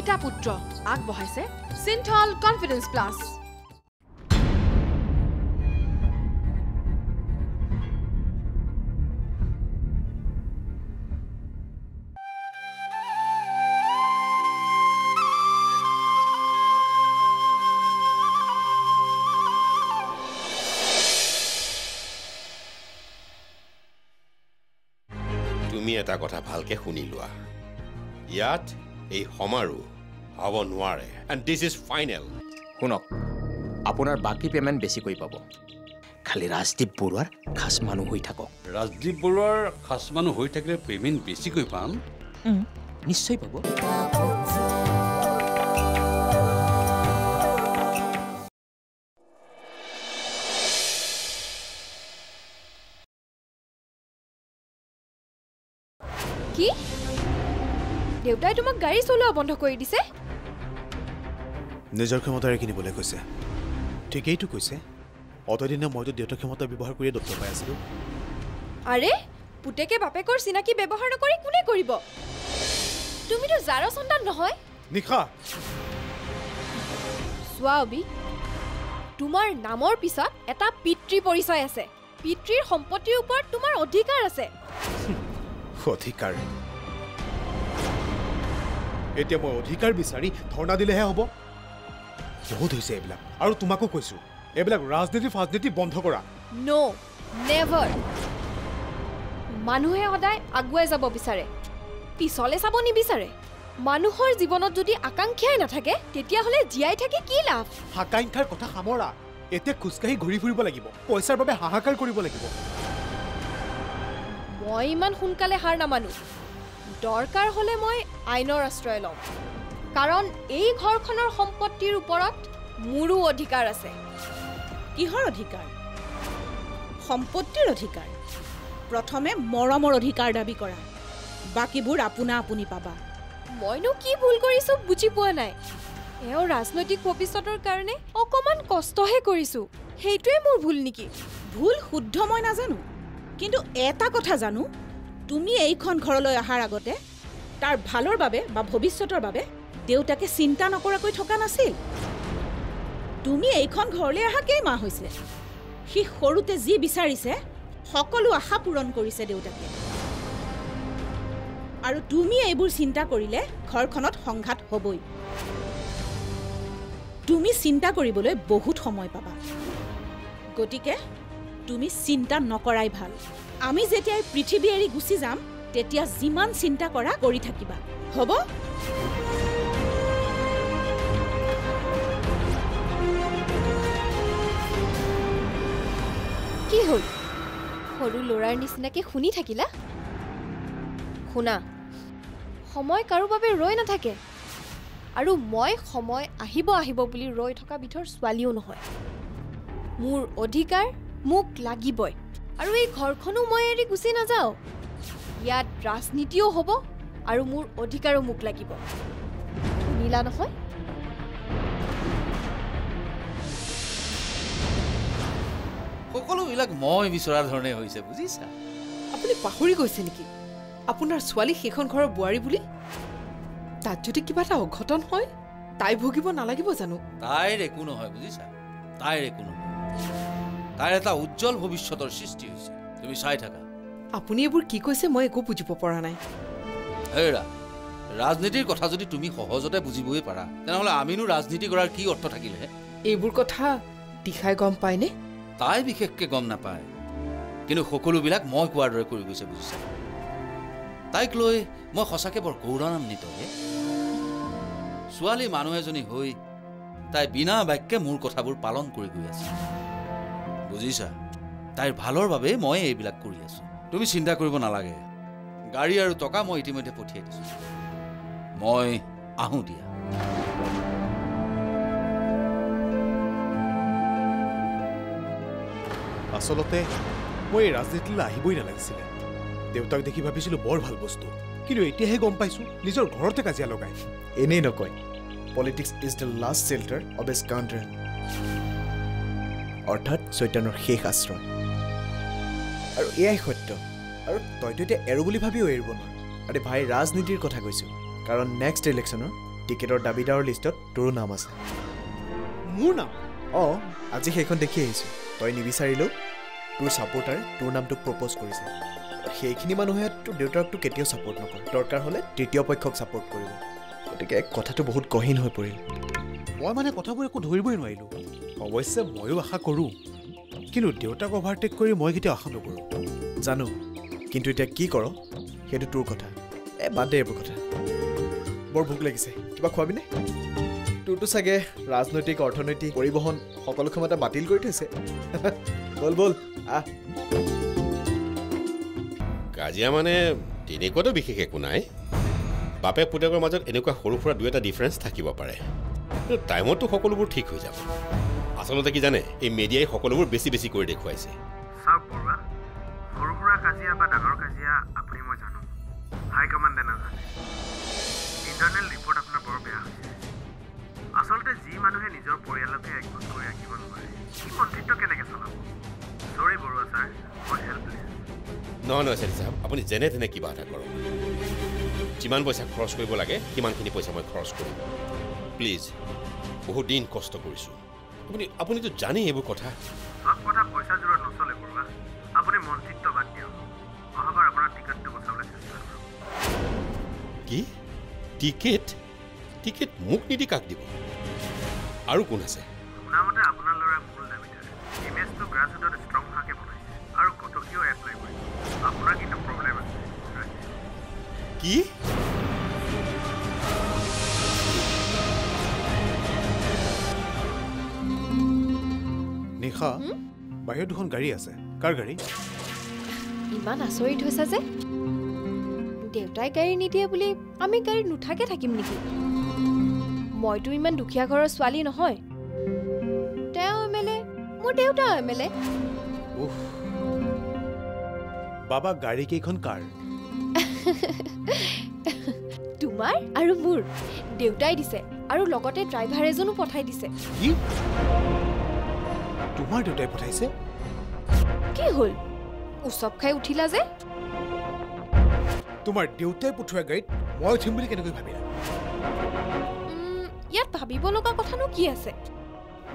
পিতা পুত্ৰ আগবঢ়াইছে চিন্থল কনফিডেন্স প্লাছ তুমি এটা কথা ভালকে শুনি লোৱা। ইয়াত এই সমাৰোহ হ'ব নোৱাৰে। এণ্ড দিছ ইজ ফাইনেল শুনক আপোনাৰ বাকী পে'মেণ্ট বেছিকৈ পাব। খালি ৰাজদীপ বৰুৱাৰ খাচ মানুহ হৈ থাকক। ৰাজদীপ বৰুৱাৰ খাচ মানুহ হৈ থাকিলে পে'মেণ্ট বেছিকৈ পাম। নিশ্চয় পাব। গাড়ী চলোৱা বন্ধ কৰি দিছে? নিজৰ ক্ষমতাৰে কিনিবলৈ কৈছে। ঠিকেইটো কৈছে। অতদিনে মইতো দেউতাৰ ক্ষমতা ব্যৱহাৰ কৰিয়ে দত্ত পাই আছিলোঁ। আৰে পুতেকে বাপেকৰ চিনাকি ব্যৱহাৰ নকৰি কোনে কৰিব? তুমিতো যাৰ সন্তান নহয়। নিশা! চোৱা অবি তোমাৰ নামৰ পিছত এটা পিতৃ পৰিচয় আছে। পিতৃৰ সম্পত্তিৰ ওপৰত তোমাৰ অধিকাৰ আছে। অধিকাৰ? এতিয়া মই অধিকাৰ বিচাৰি ধৰ্ণা দিলেহে হ'ব। বহুত হৈছে এইবিলাক। আৰু তোমাকো কৈছো এইবিলাক ৰাজনীতি ফাজনীতি বন্ধ কৰা। ন' নেভাৰ মানুহে সদায় আগুৱাই যাব বিচাৰে পিছলে চাব নিবিচাৰে। মানুহৰ জীৱনত যদি আকাংক্ষাই নাথাকে তেতিয়াহ'লে জীয়াই থাকি কি লাভ? আকাংক্ষাৰ কথা সামৰা। এতিয়া খোজকাঢ়ি ঘূৰি ফুৰিব লাগিব। পইচাৰ বাবে হাহাকাৰ কৰিব লাগিব। মই ইমান সোনকালে হাৰ নামানো। দৰকাৰ হ'লে মই আইনৰ আশ্ৰয় ল'ম। কাৰণ এই ঘৰখনৰ সম্পত্তিৰ ওপৰত মোৰো অধিকাৰ আছে। কিহৰ অধিকাৰ? সম্পত্তিৰ অধিকাৰ? প্ৰথমে মৰমৰ অধিকাৰ দাবী কৰা। বাকীবোৰ আপোনা আপুনি পাবা। মইনো কি ভুল কৰিছো বুজি পোৱা নাই। এওঁ ৰাজনৈতিক ভৱিষ্যতৰ কাৰণে অকণমান কষ্টহে কৰিছো। সেইটোৱে মোৰ ভুল নেকি? ভুল শুদ্ধ মই নাজানো। কিন্তু এটা কথা জানো তুমি এইখন ঘৰলৈ অহাৰ আগতে তাৰ ভালৰ বাবে বা ভৱিষ্যতৰ বাবে দেউতাকে চিন্তা নকৰাকৈ থকা নাছিল। তুমি এইখন ঘৰলৈ অহা কেইমাহ হৈছে? সি সৰুতে যি বিচাৰিছে সকলো আশা পূৰণ কৰিছে দেউতাকে। আৰু তুমি এইবোৰ চিন্তা কৰিলে ঘৰখনত সংঘাত হ'বই। তুমি চিন্তা কৰিবলৈ বহুত সময় পাবা। গতিকে তুমি চিন্তা নকৰাই ভাল। আমি যেতিয়াই পৃথিৱী এৰি গুচি যাম তেতিয়া যিমান চিন্তা কৰা কৰি থাকিবা। হ'ব? কি হ'ল? সৰু ল'ৰাৰ নিচিনাকে শুনি থাকিলা? শুনা সময় কাৰো বাবে ৰৈ নাথাকে। আৰু মই সময় আহিব আহিব বুলি ৰৈ থকা বিধৰ ছোৱালীও নহয়। মোৰ অধিকাৰ মোক লাগিবই। আৰু এই ঘৰখনো মই এৰি গুচি নাযাওঁ। ইয়াত ৰাজনীতিও হ'ব আৰু মোৰ অধিকাৰো মোক লাগিব। শুনিলা নহয়? সকলোবিলাক মই বিচৰাৰ ধৰণে হৈছে বুজিছা? আপুনি পাহৰি গৈছে নেকি? আপোনাৰ ছোৱালী সেইখন ঘৰৰ বোৱাৰী বুলি? তাত যদি কিবা এটা অঘটন হয় তাই ভুগিব নালাগিব জানো? তাইৰ একো নহয় বুজিছা? তাইৰ একো নহয়। তাইৰ এটা উজ্জ্বল ভৱিষ্যতৰ সৃষ্টি হৈছে। তুমি চাই থাকা। আপুনি এইবোৰ কি কৈছে মই একো বুজিব পৰা নাই। হেৰা ৰাজনীতিৰ কথা যদি তুমি সহজতে বুজিবই পাৰা তেনেহ'লে আমিনো ৰাজনীতি কৰাৰ কি অৰ্থ থাকিলেহে এইবোৰ কথা দিশাই গম পায়নে? তাই বিশেষকৈ গম নাপায়। কিন্তু সকলোবিলাক মই কোৱাৰ দৰে কৰি গৈছে বুজিছা। তাইক লৈ মই সঁচাকৈ বৰ গৌৰৱান্বিত হে। ছোৱালী মানুহ এজনী হৈ তাই বিনা বাক্যে মোৰ কথাবোৰ পালন কৰি গৈ আছে। বুজিছা? তাইৰ ভালৰ বাবে মই এইবিলাক কৰি আছো। তুমি চিন্তা কৰিব নালাগে। গাড়ী আৰু টকা মই ইতিমধ্যে পঠিয়াই দিছোঁ। মই আহোঁ দিয়া। আচলতে মই এই ৰাজনীতিলৈ আহিবই নালাগিছিলে। দেউতাক দেখি ভাবিছিলোঁ বৰ ভাল বস্তু। কিন্তু এতিয়াহে গম পাইছোঁ নিজৰ ঘৰতে কাজিয়া লগাই এনেই নকয়। Politics is the last shelter of a scoundrel অৰ্থাৎ চৈতানৰ শেষ আশ্ৰয় আৰু এয়াই সত্য। আৰু তইতো এতিয়া এৰো বুলি ভাবিও এৰিব নোৱাৰ। আৰে ভাই ৰাজনীতিৰ কথা কৈছোঁ। কাৰণ নেক্সট ইলেকশ্যনৰ টিকেটৰ দাবীদাৰৰ লিষ্টত তোৰো নাম আছে। মোৰ নাম? অঁ আজি সেইখন দেখি আহিছোঁ। তই নিবিচাৰিলেও তোৰ ছাপোৰ্টাৰে তোৰ নামটোক প্ৰপ'জ কৰিছে। সেইখিনি মানুহে তোৰ দেউতাকটো কেতিয়াও ছাপোৰ্ট নকৰে। দৰকাৰ হ'লে তৃতীয় পক্ষক ছাপোৰ্ট কৰিব। গতিকে কথাটো বহুত গহীন হৈ পৰিল। মই মানে কথাবোৰ একো ধৰিবই নোৱাৰিলোঁ। অৱশ্যে ময়ো আশা কৰোঁ কিন্তু দেউতাক অভাৰটেক কৰি মই কেতিয়াও আশা নকৰোঁ। জানো কিন্তু এতিয়া কি কৰ সেইটো তোৰ কথা। এ বাদ দে এইবোৰ কথা। বৰ ভোক লাগিছে। কিবা খুৱাবিনে তোৰতো চাগে ৰাজনৈতিক অৰ্থনৈতিক পৰিবহণ সকলো ক্ষমতা বাতিল কৰি থৈছে। ব'ল ব'ল আহ। কাজিয়া মানে তেনেকুৱাতো বিশেষ একো নাই। বাপেক পুতেকৰ মাজত এনেকুৱা সৰু সুৰা দুই এটা ডিফাৰেঞ্চ থাকিব পাৰে। কিন্তু টাইমততো সকলোবোৰ ঠিক হৈ যাব। আচলতে কি জানে? এই মিডিয়াই সকলোবোৰ বেছি বেছি কৰি দেখুৱাইছে। চাওক বৰুৱা সৰু সুৰা কাজিয়া বা ডাঙৰ কাজিয়া আপুনি মই জানো। হাইকমাণ্ডে নাজানে। ইণ্টাৰনেল ৰিপৰ্ট আপোনাৰ বৰ বেয়া হৈছে। আচলতে যি মানুহে নিজৰ পৰিয়ালকে একগোট কৰি ৰাখিব নোৱাৰে সি মন্ত্ৰিত্ব কেনেকৈ চলাব? চৰি বৰুৱা ছাৰ মই হেল্পলেছ নহয় নহয় চেৰি চাহাব আপুনি যেনে তেনে কিবা এটা কৰক। যিমান পইচা খৰচ কৰিব লাগে সিমানখিনি পইচা মই খৰচ কৰিম। প্লিজ বহুত দিন কষ্ট কৰিছোঁ। আপুনি আপুনিতো জানেই এইবোৰ কথা। চব কথা পইচা জোৰত নচলে বৰুৱা। আপুনি মন্ত্ৰিত্ব বাদ দিয়ক অহাবাৰ আপোনাৰ টিকটটো বচাবলৈ চেষ্টা কৰক। কি? টিকেট? টিকেট মোক নিদি কাক দিব? আৰু কোন আছে? শুনামতে আপোনাৰ ল'ৰাই মূল দাবীদাৰ ইমেজটো গ্ৰাছৰুটত ষ্ট্ৰং হোৱাকৈ বনাইছে আৰু কটকীয় এপ্লাই কৰিছে। আপোনাৰ কিন্তু প্ৰব্লেম আছে। ৰাজেশ। কি? নিশা বাহিৰত দুখন গাড়ী আছে। কাৰ গাড়ী? ইমান আচৰিত হৈছা যে। দেউতাই গাড়ী নিদিয়ে বুলি আমি গাড়ীত নুঠাকে থাকিম নেকি? মইতো ইমান দুখীয়া ঘৰৰ ছোৱালী নহয়। তেওঁ এম এল এ মোৰ দেউতাও এম এল এ। বাবা গাড়ী কেইখন কাৰ? তোমাৰ আৰু মোৰ। দেউতাই দিছে আৰু লগতে ড্ৰাইভাৰ এজনো পঠাই দিছে। কি? তোমাৰ দেউতাই পঠাইছে? কি হ'ল? উচপ খাই উঠিলা যে? তোমাৰ দেউতাই পঠোৱা গাড়ীত মই উঠিম বুলি কেনেকৈ ভাবিলা? ইয়াত ভাবিব লগা কথানো কি আছে?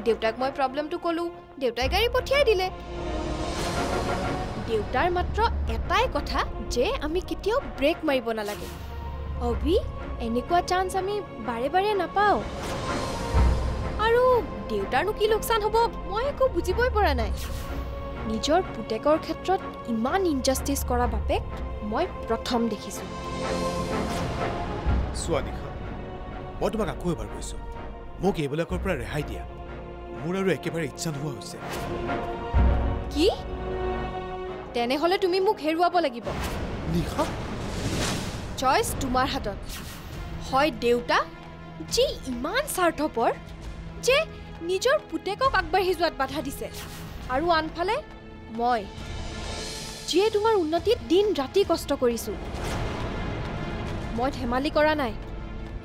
দেউতাক মই প্ৰব্লেমটো ক'লো দেউতাই গাড়ী পঠিয়াই দিলে। দেউতাৰ মাত্ৰ এটাই কথা যে আমি কেতিয়াও ব্ৰেক মাৰিব নালাগে। অভি এনেকুৱা চান্স আমি বাৰে বাৰে নাপাওঁ। দেউতাৰনো কি লোকচান হ'ব? মই একো বুজিবই পৰা নাই। নিজৰ পুতেকৰ ক্ষেত্ৰত ইমান ইনজাষ্টিচ কৰা বাপেক মই প্ৰথম দেখিছোঁ। চোৱা নিশা মই তোমাক আকৌ এবাৰ কৈছোঁ মোক এইবিলাকৰ পৰা ৰেহাই দিয়া। মোৰ আৰু একেবাৰে ইচ্ছা নোহোৱা হৈছে। কি? তেনেহ'লে তুমি মোক হেৰুৱাব লাগিব। নিশা? চইচ তোমাৰ হাতত। হয় দেউতা যি ইমান স্বাৰ্থপৰ যে নিজৰ পুতেকক আগবাঢ়ি যোৱাত বাধা দিছে। আৰু আনফালে মই যিয়ে তোমাৰ উন্নতিত দিন ৰাতি কষ্ট কৰিছোঁ। মই ধেমালি কৰা নাই।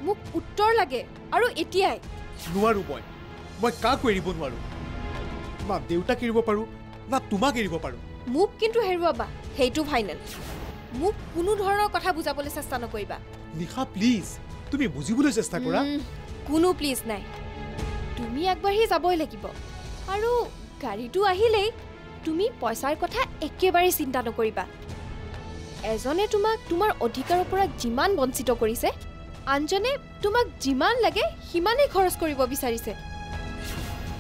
মোক উত্তৰ লাগে আৰু এতিয়াই। নোৱাৰো মই। মই কাকো এৰিব নোৱাৰো। না দেউতাক এৰিব পাৰোঁ না তোমাক এৰিব পাৰোঁ। মোক কিন্তু হেৰুৱাবা সেইটো ফাইনেল। মোক কোনো ধৰণৰ কথা বুজাবলৈ চেষ্টা নকৰিবা। নিশা প্লিজ তুমি বুজিবলৈ চেষ্টা কৰা। কোনো প্লিজ নাই। তুমি আগবাঢ়ি যাবই লাগিব। আৰু গাড়ীটো আহিলেই তুমি পইচাৰ কথা একেবাৰে চিন্তা নকৰিবা। এজনে তোমাক তোমাৰ অধিকাৰৰ পৰা যিমান বঞ্চিত কৰিছে আনজনে তোমাক যিমান লাগে সিমানেই খৰচ কৰিব বিচাৰিছে।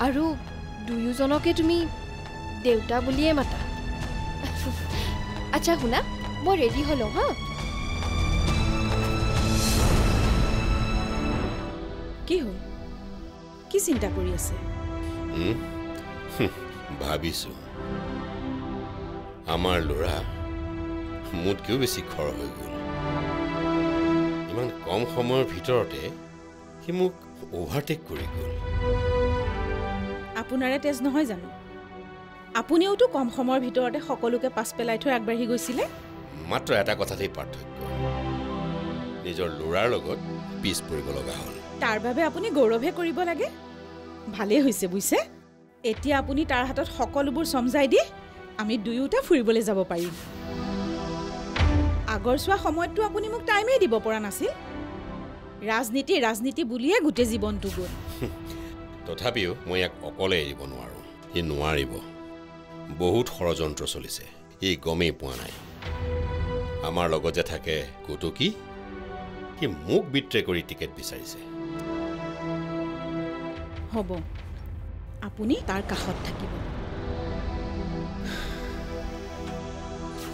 আৰু দুয়োজনকে তুমি দেউতা বুলিয়ে মাতা। আচ্ছা শুনা মই ৰেডি হৈ লওঁ হা? কি হ'ল? কি চিন্তা কৰি আছে? ভাবিছোঁ। আমাৰ ল'ৰা মোতকৈও বেছি খৰ হৈ গ'ল। ইমান কম সময়ৰ ভিতৰতে সি মোক অভাৰটেক কৰি গ'ল। আপোনাৰে তেজ নহয় জানো? আপুনিওতো কম সময়ৰ ভিতৰতে সকলোকে পাছ পেলাই থৈ আগবাঢ়ি গৈছিলে? মাত্ৰ এটা কথাতেই পাৰ্থক্য। নিজৰ ল'ৰাৰ লগত পিছ পৰিব লগা হ'ল। তাৰ বাবে আপুনি গৌৰৱহে কৰিব লাগে। ভালেই হৈছে বুজিছে এতিয়া আপুনি তাৰ হাতত সকলোবোৰ চমজাই দি আমি দুয়োটা ফুৰিবলৈ যাব পাৰিম। আগৰ চোৱা সময়ততো আপুনি মোক টাইমেই দিব পৰা নাছিল। ৰাজনীতি ৰাজনীতি বুলিয়ে গোটেই জীৱনটো গ'ল। তথাপিও মই ইয়াক অকলে এৰিব নোৱাৰোঁ। সি নোৱাৰিব। বহুত ষড়যন্ত্ৰ চলিছে। সি গমেই পোৱা নাই। আমাৰ লগত যে থাকে কুটুকী সি মোক বিত্ৰে কৰি টিকেট বিচাৰিছে। হ'ব। আপুনি তাৰ কাষত থাকিব।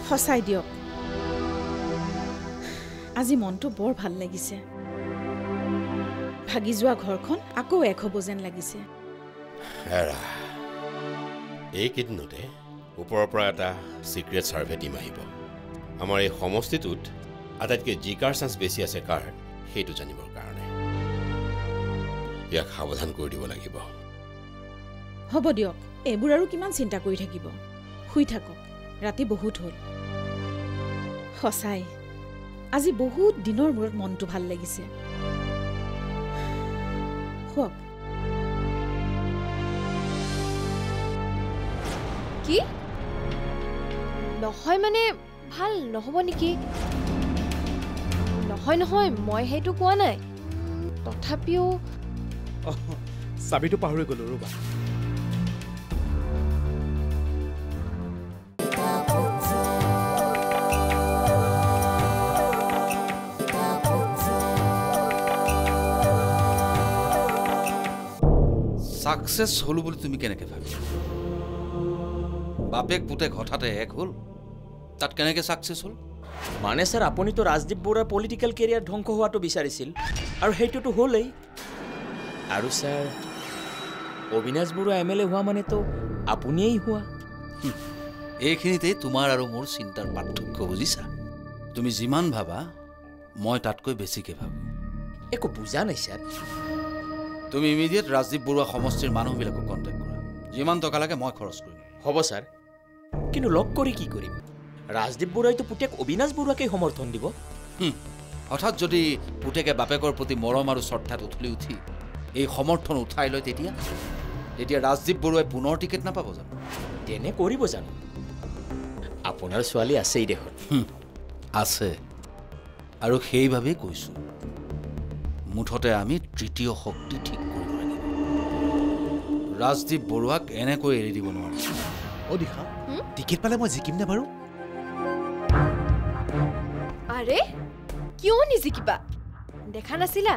সঁচাই দিয়ক। আজি মনটো বৰ ভাল লাগিছে। ভাগি যোৱা ঘৰখন আকৌ এক হ'ব যেন লাগিছে। এইকেইদিনতে ওপৰৰ পৰা এটা ছিক্ৰেট ছাৰ্ভে টীম আহিব। আমাৰ এই সমষ্টিটোত আটাইতকৈ যি কাৰ চান্স বেছি আছে কাৰ সেইটো জানিবৰ কাৰণে। ইয়াক সাৱধান কৰি দিব লাগিব। হ'ব দিয়ক এইবোৰ আৰু কিমান চিন্তা কৰি থাকিব? শুই থাকক ৰাতি বহুত হ'ল। সঁচাই আজি বহুত দিনৰ মূৰত মনটো ভাল লাগিছে। শুৱক। কি? নহয় মানে ভাল নহ'ব নেকি? নহয় নহয় মই সেইটো কোৱা নাই। তথাপিও চাবিটো পাহৰি গ'লো ৰ'বা। ছাকচেছ হ'লো বুলি তুমি কেনেকৈ ভাবিলা বাপেক পুতেক হঠাতে এক হ'ল তাত কেনেকৈ ছাকচেছ হ'ল? মানে ছাৰ আপুনিতো ৰাজদীপ বৰুৱাৰ পলিটিকেল কেৰিয়াৰ ধ্বংস হোৱাটো বিচাৰিছিল আৰু সেইটোতো হ'লেই আৰু sir Abinash Baruah M L A হোৱা মানেতো আপুনিয়েই হোৱা। এইখিনিতেই তোমাৰ আৰু মোৰ চিন্তাৰ পাৰ্থক্য বুজিছা? তুমি যিমান ভাবা মই তাতকৈ বেছিকৈ ভাবোঁ। একো বুজা নাই ছাৰ। তুমি ইমিডিয়েট ৰাজদীপ বৰুৱা সমষ্টিৰ মানুহবিলাকক কণ্টেক্ট কৰা। যিমান টকা লাগে মই খৰচ কৰিম। হ'ব ছাৰ। কিন্তু লগ কৰি কি কৰিম? ৰাজদীপ বৰুৱাইতো পুতেক অবিনাশ বৰুৱাকেই সমৰ্থন দিব। হঠাৎ যদি পুতেকে বাপেকৰ প্ৰতি মৰম আৰু শ্ৰদ্ধাত উঠলি উঠি এই সমৰ্থন উঠাই লয় তেতিয়া তেতিয়া ৰাজদীপ বৰুৱাই পুনৰ টিকেট নাপাব জানো? তেনে কৰিব জানো। আপোনাৰ ছোৱালী আছেই দেখোন। হুম, আছে। আৰু সেইবাবেই কৈছোঁ মুঠতে আমি তৃতীয় শক্তি ঠিক কৰিব লাগিব। ৰাজদীপ বৰুৱাক এনেকৈ এৰি দিব নোৱাৰোঁ অ' দিশা টিকেট পালে মই জিকিম নে বাৰু? আৰে কিয় নিজিকিবা? দেখা নাছিলা?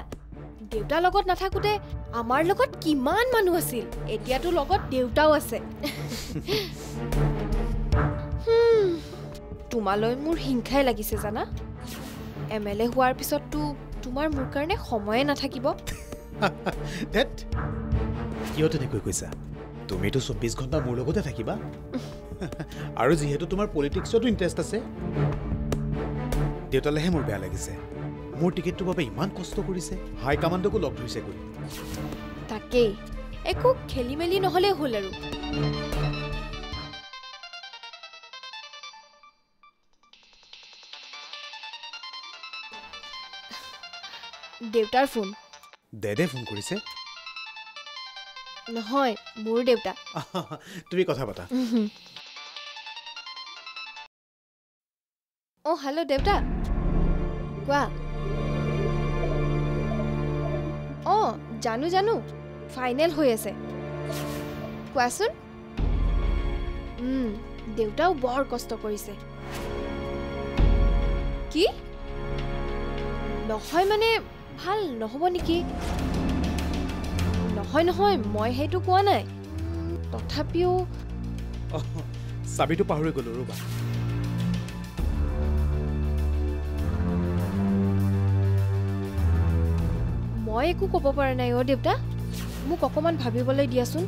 দেউতাৰ লগত নাথাকোতে আমাৰ লগত কিমান মানুহ আছিল? এতিয়াতো লগত দেউতাও আছে। তোমালৈ মোৰ হিংসাই লাগিছে জানা? এম এল এ হোৱাৰ পিছততো তোমাৰ মোৰ কাৰণে সময়ে নাথাকিব। কিয় তেনেকৈ কৈছা? তুমিতো চৌব্বিছ ঘণ্টা মোৰ লগতে থাকিবা। আৰু যিহেতু তোমাৰ পলিটিক্সতো ইণ্টাৰেষ্ট আছে দেউতালেহে মোৰ বেয়া লাগিছে। মোৰ টিকেটটোৰ বাবে ইমান কষ্ট কৰিছে। হাই কামাণ্ডকো লগ ধৰিছেগৈ তাকেই। একো খেলি মেলি নহ'লেই হ'ল আৰু। দেউতাৰ ফোন। দে দে ফোন কৰিছে? নহয় মোৰ দেউতা। তুমি কথা পাতা। অ' হেল্ল' দেউতা। কোৱা। অঁ জানো জানো। ফাইনেল হৈ আছে। কোৱাচোন। দেউতাও বৰ কষ্ট কৰিছে। কি? নহয় মানে ভাল নহ'ব নেকি? নহয় নহয় মই সেইটো কোৱা নাই। তথাপিও চাবিটো পাহৰি গ'লো ৰ'বা। মই একো ক'ব পৰা নাই অ' দেউতা। মোক অকণমান ভাবিবলৈ দিয়াচোন।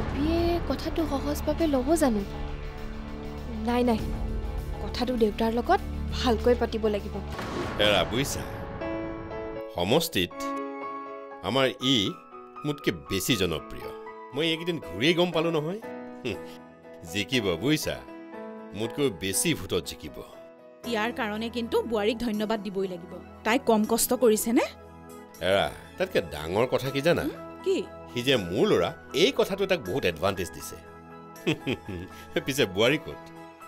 অবিয়ে কথাটো সহজভাৱে ল'ব জানো? নাই নাই। কথাটো দেউতাৰ লগত ভালকৈ পাতিব লাগিব। এৰা বুজিছা সমষ্টিত আমাৰ ই মোতকৈ বেছি জনপ্ৰিয়। মই এইকেইদিন ঘূৰিয়েই গম পালোঁ নহয়। জিকিব বুজিছা মোতকৈ বেছি ভোটত জিকিব। ইয়াৰ কাৰণে কিন্তু বোৱাৰীক ধন্যবাদ দিবই লাগিব। তাই কম কষ্ট কৰিছেনে? এৰা তাতকৈ ডাঙৰ কথা কি জানা? কি? সি যে মোৰ ল'ৰা এই কথাটো তাক বহুত এডভান্টেজ দিছে। পিছে বোৱাৰী ক'ত?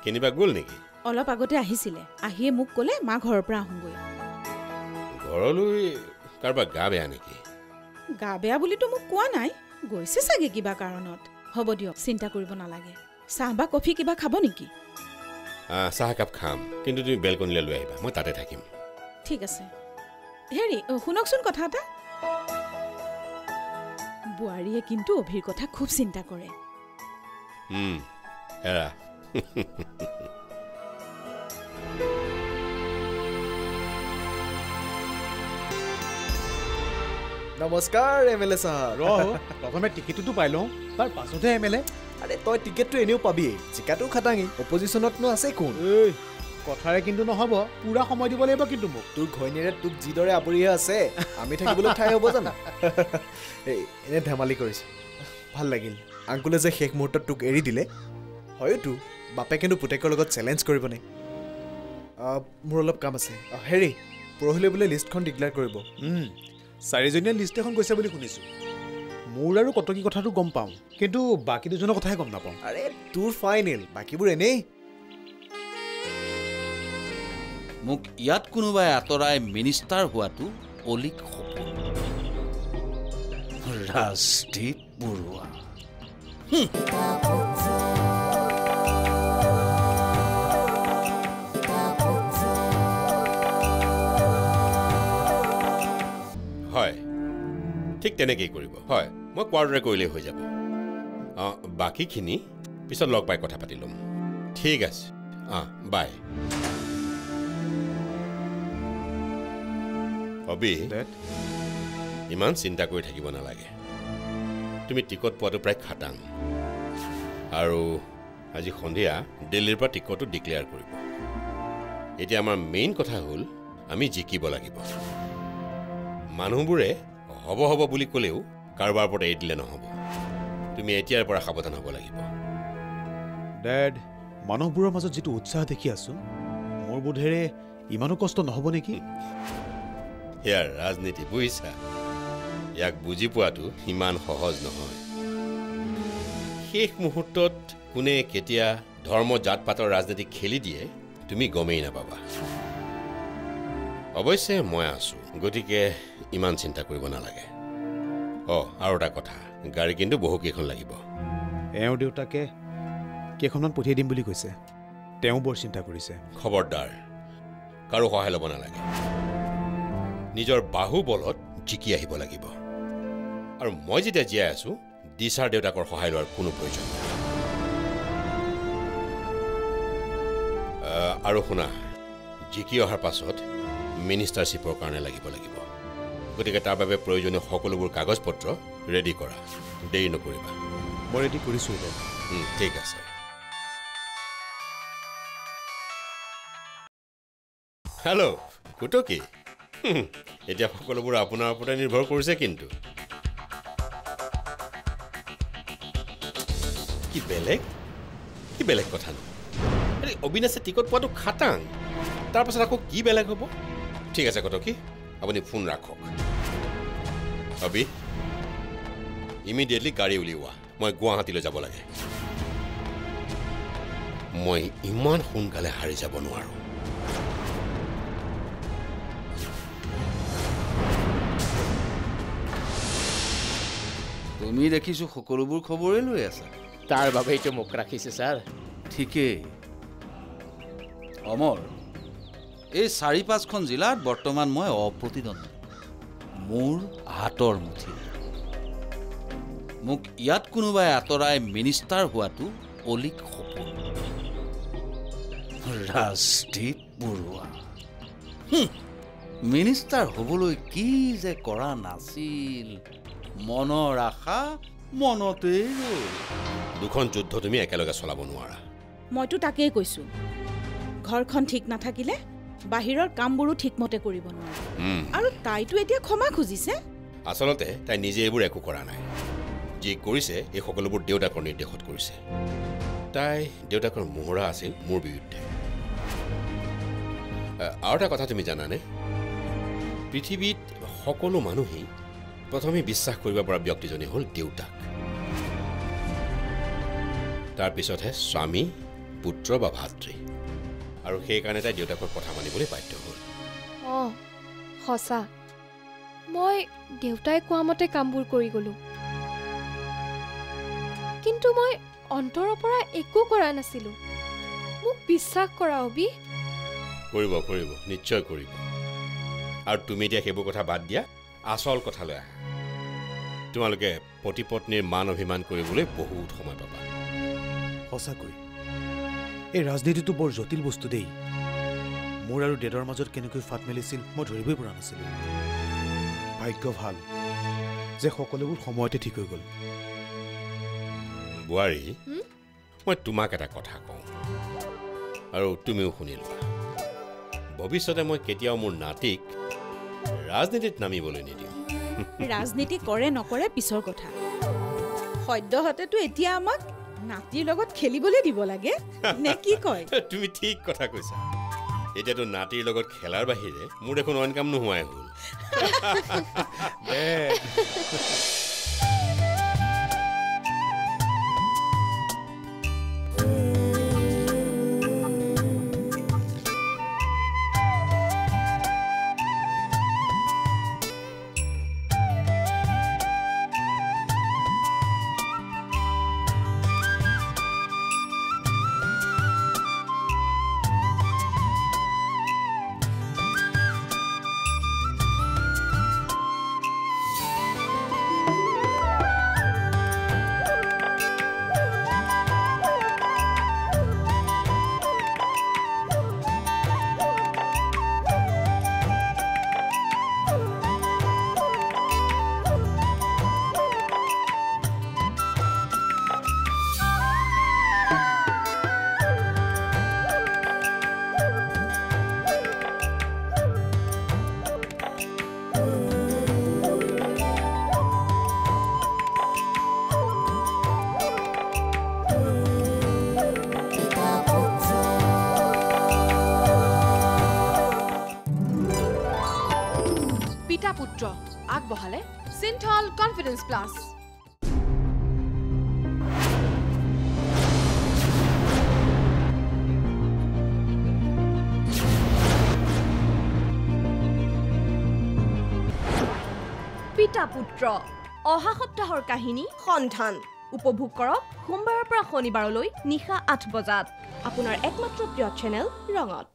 কেনিবা গ'ল নেকি? অলপ আগতে আহিছিলে। আহিয়ে মোক ক'লে মা ঘৰৰ পৰা আহোঁগৈ। ঘৰলৈ কাৰোবাৰ গা বেয়া নেকি? গা বেয়া বুলিতো মোক কোৱা নাই। গৈছে চাগে কিবা কাৰণত। হ'ব দিয়ক চিন্তা কৰিব নালাগে। চাহ বা কফি কিবা খাব নেকি? চাহ একাপ খাম কিন্তু তুমি বেলকনিলৈ লৈ আহিবা মই তাতে থাকিম। ঠিক আছে। হেৰি শুনকচোন কথা এটা। বোৱাৰীয়ে কিন্তু অভিৰ কথা খুব চিন্তা কৰে। এৰা। নমস্কাৰ এম এল এ ছাৰ প্ৰথমে টিকেটটোতো পাই লওঁ তাৰ পাছতহে এম এল এ আৰে তই টিকেটটো এনেও পাবিয়েই জিকাটো খাটাঙি অপজিশ্যনতনো আছে কোন? কথাৰে কিন্তু নহ'ব পূৰা সময় দিব লাগিব কিন্তু মোক। তোৰ ঘৈণীয়েৰে তোক যিদৰে আৱৰিহে আছে আমি থাকিবলৈ ঠাই হ'ব জানো? এই এনে ধেমালি কৰিছে। ভাল লাগিল। আংকুলে যে শেষ মুহূৰ্তত তোক এৰি দিলে হয়তো বাপেকেনো পুতেকৰ লগত চেলেঞ্জ কৰিবনে মোৰ অলপ কাম আছে। হেৰি পৰহিলৈ বোলে লিষ্টখন ডিক্লেয়াৰ কৰিব। চাৰিজনীয়া লিষ্ট এখন গৈছে বুলি শুনিছোঁ। মোৰ আৰু কটকী কথাটো গম পাওঁ কিন্তু বাকী দুজনৰ কথাহে গম নাপাওঁ। আৰে তোৰ ফাইনেল বাকীবোৰ এনেই। মোক ইয়াত কোনোবাই আঁতৰাই মিনিষ্টাৰ হোৱাটো অলিক সপোন। ৰাজদীপ বৰুৱা। ঠিক তেনেকেই কৰিব। হয়। মই কোৱাৰ দৰে কৰিলেই হৈ যাব। অঁ বাকীখিনি পিছত লগ পাই কথা পাতি ল'ম। ঠিক আছে। অঁ বাই। অবি? ইমান চিন্তা কৰি থাকিব নালাগে। তুমি টিকট পোৱাটো প্ৰায় খাটাং। আৰু আজি সন্ধিয়া দিল্লীৰ পৰা টিকটটো ডিক্লেয়াৰ কৰিব। এতিয়া আমাৰ মেইন কথা হ'ল আমি জিকিব লাগিব। মানুহবোৰে হ'ব হ'ব বুলি ক'লেও কাৰোবাৰ ওপৰত এৰি দিলে নহ'ব। তুমি এতিয়াৰ পৰা সাৱধান হ'ব লাগিব। ডেড মানুহবোৰৰ মাজত যিটো উৎসাহ দেখি আছোঁ মোৰ বোধেৰে ইমানো কষ্ট নহ'ব নেকি? ইয়াৰ ৰাজনীতি বুজিছা? ইয়াক বুজি পোৱাটো ইমান সহজ নহয়। শেষ মুহূৰ্তত কোনে কেতিয়া ধৰ্ম জাত পাতৰ ৰাজনীতি খেলি দিয়ে তুমি গমেই নাপাবা। অৱশ্যে মই আছোঁ। গতিকে ইমান চিন্তা কৰিব নালাগে। অঁ আৰু এটা কথা গাড়ী কিন্তু বহুকেইখন লাগিব। এওঁৰ দেউতাকে কেইখনমান পঠিয়াই দিম বুলি কৈছে। তেওঁ বৰ চিন্তা কৰিছে। খবৰদাৰ কাৰো সহায় ল'ব নালাগে। নিজৰ বাহু বলত জিকি আহিব লাগিব। আৰু মই যেতিয়া জীয়াই আছো দিছাৰ দেউতাকৰ সহায় লোৱাৰ কোনো প্ৰয়োজন নাই। আৰু শুনা জিকি অহাৰ পাছত মিনিষ্টাৰশ্বিপৰ কাৰণে লাগিব লাগিব। গতিকে তাৰ বাবে প্ৰয়োজনীয় সকলোবোৰ কাগজ পত্ৰ ৰেডি কৰা। দেৰি নকৰিবা। মই ৰেডি কৰিছোঁ ঠিক আছে। হেল্ল' কুটকি। এতিয়া সকলোবোৰ আপোনাৰ ওপৰতে নিৰ্ভৰ কৰিছে কিন্তু। কি বেলেগ? কি বেলেগ কথানো অবিনাশে টিকট পোৱাটো খাটাং। তাৰপাছত আকৌ কি বেলেগ হ'ব? ঠিক আছে কটকি। আপুনি ফোন ৰাখক। অবি ইমিডিয়েটলি গাড়ী উলিওৱা। মই গুৱাহাটীলৈ যাব লাগে। মই ইমান সোনকালে হাৰি যাব নোৱাৰোঁ। তুমি দেখিছো সকলোবোৰ খবৰেই লৈ আছা। তাৰ বাবেইতো মোক ৰাখিছে ছাৰ। ঠিকেই। অমৰ এই চাৰি পাঁচখন জিলাত বৰ্তমান মই অপ্ৰতিদ্বন্দ্বী। মোৰ হাতৰ মুঠি। মোক ইয়াত কোনোবাই আঁতৰাই মিনিষ্টাৰ হোৱাটো অলিক সপোন। ৰাজদীপ বৰুৱা। মিনিষ্টাৰ হ'বলৈ কি যে কৰা নাছিল মনৰ আশা মনতেই ৰ'ল। দুখন যুদ্ধ তুমি একেলগে চলাব নোৱাৰা। মইতো তাকেই কৈছোঁ। ঘৰখন ঠিক নাথাকিলে বাহিৰৰ কামবোৰো ঠিকমতে কৰিব নোৱাৰে। আৰু তাইতো এতিয়া ক্ষমা খুজিছে। আচলতে তাই নিজে এইবোৰ একো কৰা নাই। যি কৰিছে এই সকলোবোৰ দেউতাকৰ নিৰ্দেশত কৰিছে। তাই দেউতাকৰ মোহৰা আছিল মোৰ বিৰুদ্ধে। আৰু এটা কথা তুমি জানানে? পৃথিৱীত সকলো মানুহেই প্ৰথমে বিশ্বাস কৰিব পৰা ব্যক্তিজনেই হ'ল দেউতাক। তাৰপিছতহে স্বামী পুত্ৰ বা ভাতৃ। আৰু সেইকাৰণে তাই দেউতাকৰ কথা মানিবলৈ বাধ্য হ'ল। অঁ সঁচা। মই দেউতাই কোৱা মতে কামবোৰ কৰি গ'লোঁ। কিন্তু মই অন্তৰৰ পৰা একো কৰা নাছিলোঁ। মোক বিশ্বাস কৰা অবি। কৰিব কৰিব নিশ্চয় কৰিব। আৰু তুমি এতিয়া সেইবোৰ কথা বাদ দিয়া আচল কথালৈ আহা। তোমালোকে পতি পত্নীৰ মান অভিমান কৰিবলৈ বহুত সময় পাবা। সঁচাকৈ এই ৰাজনীতিটো বৰ জটিল বস্তু দেই। মোৰ আৰু ডেডৰ মাজত কেনেকৈ ফাট মেলিছিল মই ধৰিবই পৰা নাছিলোঁ। ভাগ্য ভাল যে সকলোবোৰ সময়তে ঠিক হৈ গ'ল। বোৱাৰী? মই তোমাক এটা কথা কওঁ। আৰু তুমিও শুনি লোৱা। ভৱিষ্যতে মই কেতিয়াও মোৰ নাতিক ৰাজনীতিত নামিবলৈ নিদিওঁ। ৰাজনীতি কৰে নকৰে পিছৰ কথা। সদ্যহতেতো এতিয়া আমাক নাতিৰ লগত খেলিবলৈ দিব লাগে নে কি কয়? তুমি ঠিক কথা কৈছা। এতিয়াতো নাতিৰ লগত খেলাৰ বাহিৰে মোৰ দেখোন অইন কাম নোহোৱাই হ'ল। আগবঢ়ালে চিন্থল কনফিডেন্স প্লাছ পিতা পুত্ৰ অহা সপ্তাহৰ কাহিনী সন্ধান। উপভোগ কৰক সোমবাৰৰ পৰা শনিবাৰলৈ নিশা আঠ বজাত। আপোনাৰ একমাত্ৰ প্ৰিয় চেনেল ৰঙত।